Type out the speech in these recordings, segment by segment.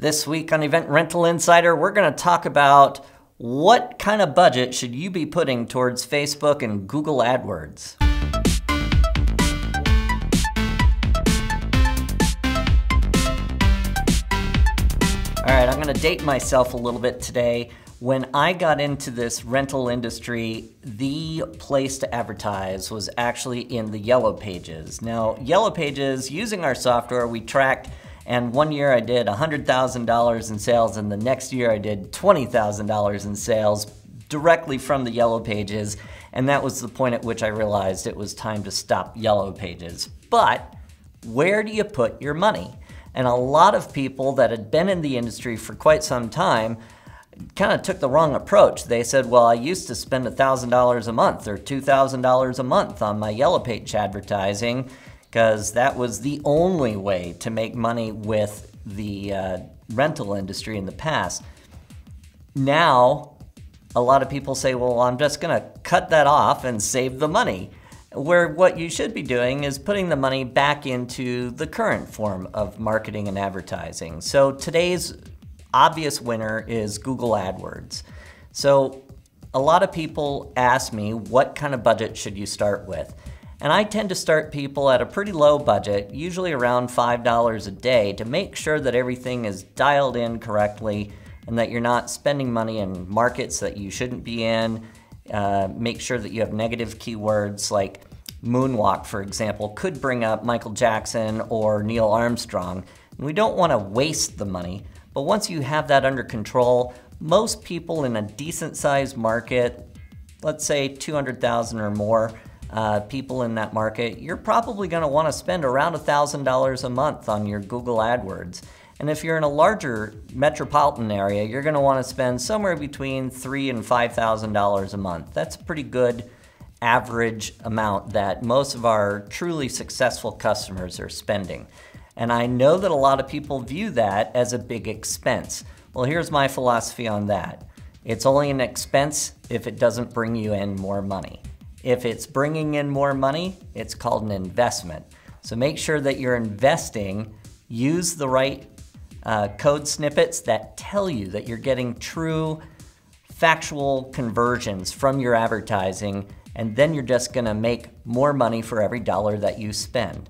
This week on Event Rental Insider, we're going to talk about what kind of budget should you be putting towards Facebook and Google AdWords. All right, I'm going to date myself a little bit today. When I got into this rental industry, the place to advertise was actually in the Yellow Pages. Now, Yellow Pages, using our software, we tracked and one year I did $100,000 in sales, and the next year I did $20,000 in sales directly from the Yellow Pages. And that was the point at which I realized it was time to stop Yellow Pages. But where do you put your money? And a lot of people that had been in the industry for quite some time kind of took the wrong approach. They said, well, I used to spend $1,000 a month or $2,000 a month on my Yellow Page advertising because that was the only way to make money with the uh, rental industry in the past. Now, a lot of people say, well, I'm just going to cut that off and save the money. Where what you should be doing is putting the money back into the current form of marketing and advertising. So today's obvious winner is Google AdWords. So a lot of people ask me, what kind of budget should you start with? And I tend to start people at a pretty low budget, usually around $5 a day, to make sure that everything is dialed in correctly and that you're not spending money in markets that you shouldn't be in. Uh, make sure that you have negative keywords like moonwalk, for example, could bring up Michael Jackson or Neil Armstrong. And we don't want to waste the money, but once you have that under control, most people in a decent sized market, let's say 200,000 or more, uh, people in that market, you're probably going to want to spend around $1,000 a month on your Google AdWords. And if you're in a larger metropolitan area, you're going to want to spend somewhere between three and $5,000 a month. That's a pretty good average amount that most of our truly successful customers are spending. And I know that a lot of people view that as a big expense. Well, here's my philosophy on that. It's only an expense if it doesn't bring you in more money. If it's bringing in more money, it's called an investment. So make sure that you're investing, use the right uh, code snippets that tell you that you're getting true factual conversions from your advertising, and then you're just gonna make more money for every dollar that you spend.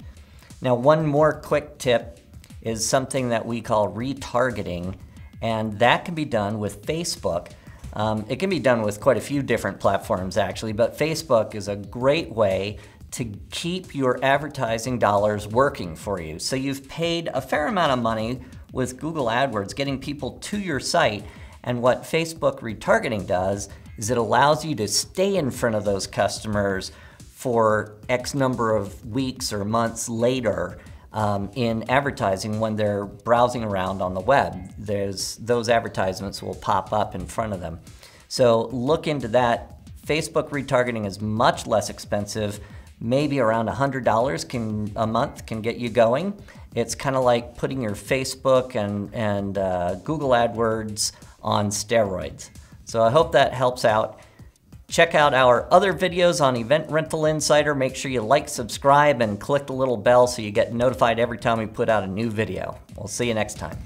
Now, one more quick tip is something that we call retargeting, and that can be done with Facebook. Um, it can be done with quite a few different platforms actually, but Facebook is a great way to keep your advertising dollars working for you. So you've paid a fair amount of money with Google AdWords getting people to your site, and what Facebook retargeting does is it allows you to stay in front of those customers for X number of weeks or months later um, in advertising when they're browsing around on the web. There's, those advertisements will pop up in front of them. So look into that. Facebook retargeting is much less expensive. Maybe around $100 can, a month can get you going. It's kind of like putting your Facebook and, and uh, Google AdWords on steroids. So I hope that helps out. Check out our other videos on Event Rental Insider. Make sure you like, subscribe, and click the little bell so you get notified every time we put out a new video. We'll see you next time.